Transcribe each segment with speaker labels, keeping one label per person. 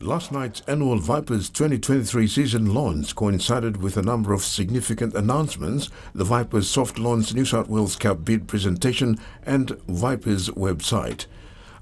Speaker 1: Last night's annual Vipers 2023 season launch coincided with a number of significant announcements, the Vipers soft launch New South Wales Cup bid presentation and Vipers website.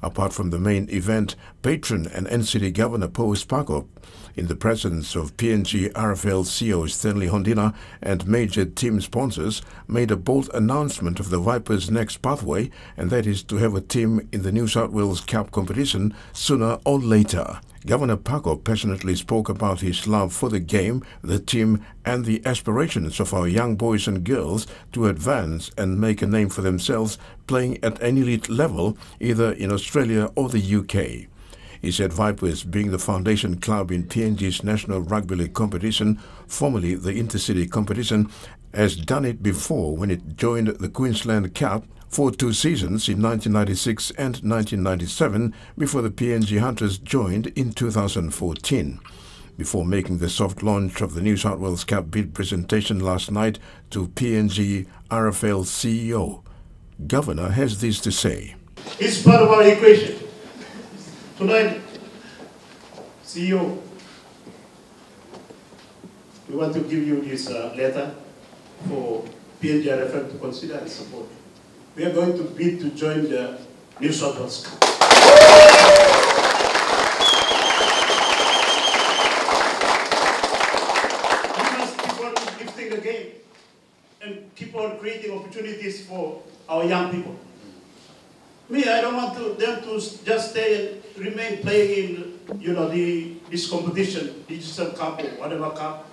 Speaker 1: Apart from the main event, patron and NCD Governor Powes Parkop, in the presence of PNG RFL CEO Stanley Hondina and major team sponsors, made a bold announcement of the Vipers' next pathway, and that is to have a team in the New South Wales Cup competition sooner or later. Governor Parkop passionately spoke about his love for the game, the team, and the aspirations of our young boys and girls to advance and make a name for themselves playing at an elite level, either in Australia or the UK. He said Vipers, being the foundation club in PNG's National Rugby League competition, formerly the Intercity competition, has done it before when it joined the Queensland Cup for two seasons in 1996 and 1997 before the PNG Hunters joined in 2014. Before making the soft launch of the New South Wales Cup bid presentation last night to PNG RFL CEO, Governor has this to say.
Speaker 2: It's part of our equation. Tonight, CEO, we want to give you this uh, letter for PNG RFL to consider and support. We are going to bid to join the New South Wales we must keep on lifting the game and keep on creating opportunities for our young people. Me, I don't want to, them to just stay remain playing in, you know, the, this competition, Digicel cup or whatever cup.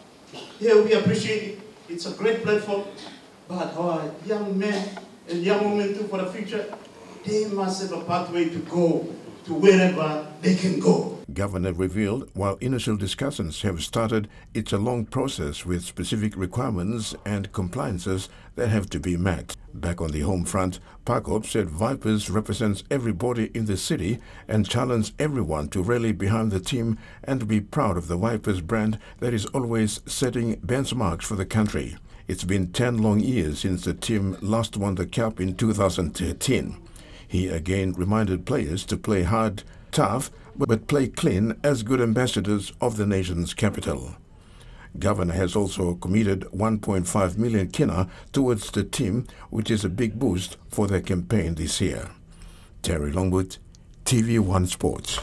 Speaker 2: Yeah, we appreciate it. It's a great platform, but our young men and young women too for the future, they must have a pathway to go to wherever they can go.
Speaker 1: Governor revealed while initial discussions have started, it's a long process with specific requirements and compliances that have to be met. Back on the home front, Parkop said Vipers represents everybody in the city and challenged everyone to rally behind the team and be proud of the Vipers brand that is always setting benchmarks for the country. It's been 10 long years since the team last won the Cup in 2013. He again reminded players to play hard, tough, but play clean as good ambassadors of the nation's capital. Governor has also committed 1.5 million kina towards the team, which is a big boost for their campaign this year. Terry Longwood, TVWAN Sports.